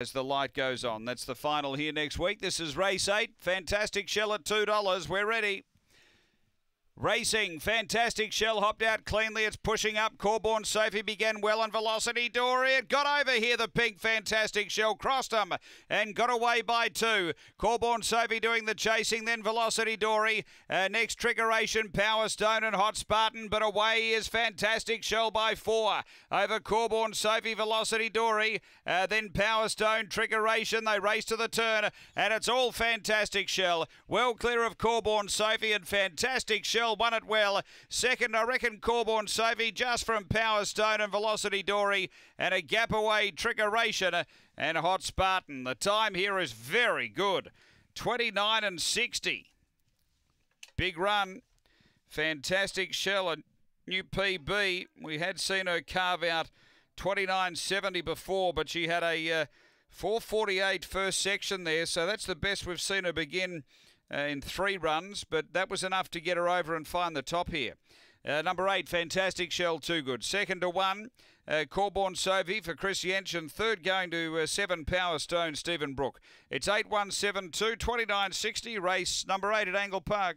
as the light goes on. That's the final here next week. This is race eight. Fantastic shell at $2. We're ready. Racing, fantastic shell hopped out cleanly. It's pushing up. Corborn Sophie began well on velocity. Dory, it got over here. The pink fantastic shell crossed them and got away by two. Corborn Sophie doing the chasing. Then velocity Dory. Uh, next triggeration, Power Stone and Hot Spartan. But away is fantastic shell by four over Corborn Sophie, velocity Dory. Uh, then Power Stone, triggeration. They race to the turn and it's all fantastic shell. Well clear of Corborn Sophie and fantastic shell won it well. Second, I reckon Corborn Sophie just from Power Stone and Velocity Dory and a gap away Triggeration and Hot Spartan. The time here is very good. 29 and 60. Big run. Fantastic shell. A new PB. We had seen her carve out 29.70 before, but she had a uh, 448 first section there, so that's the best we've seen her begin in three runs, but that was enough to get her over and find the top here. Uh, number eight, Fantastic Shell, too good. Second to one, uh, Corborn Sophie for Chris Jensen. Third going to uh, seven, Power Stone, Stephen Brook. It's 8 1 7 2, 29 60, race number eight at Angle Park.